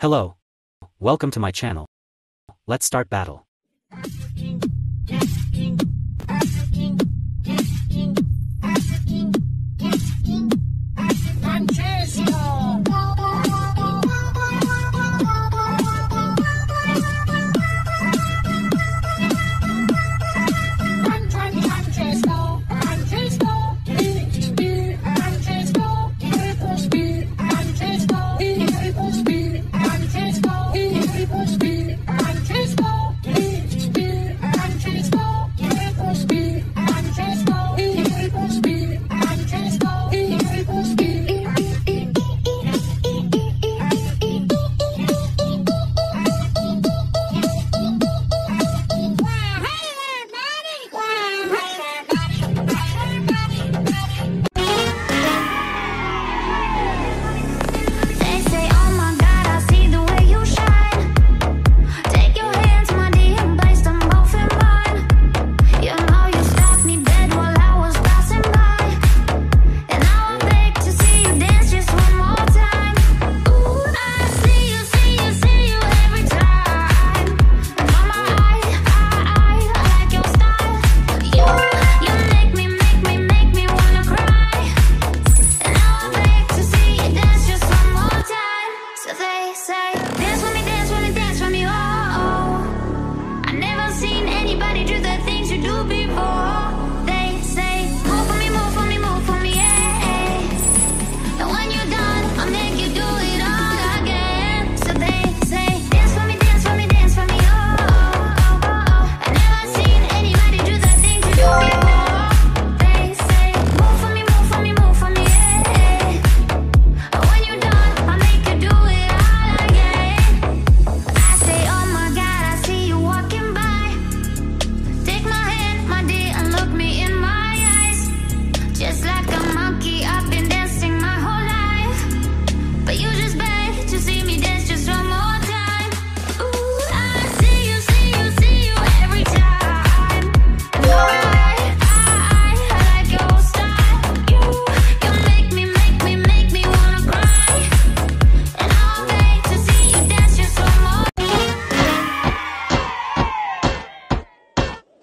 Hello. Welcome to my channel. Let's start battle.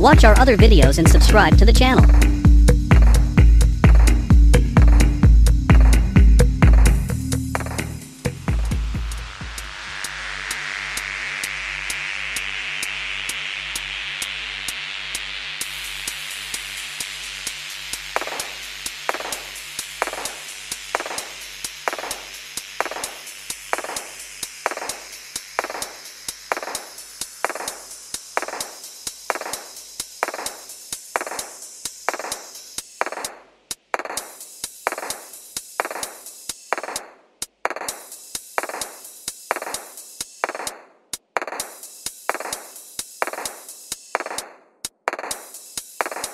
Watch our other videos and subscribe to the channel.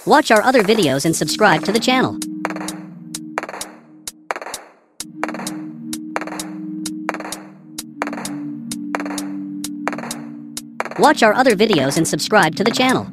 Watch our other videos and subscribe to the channel. Watch our other videos and subscribe to the channel.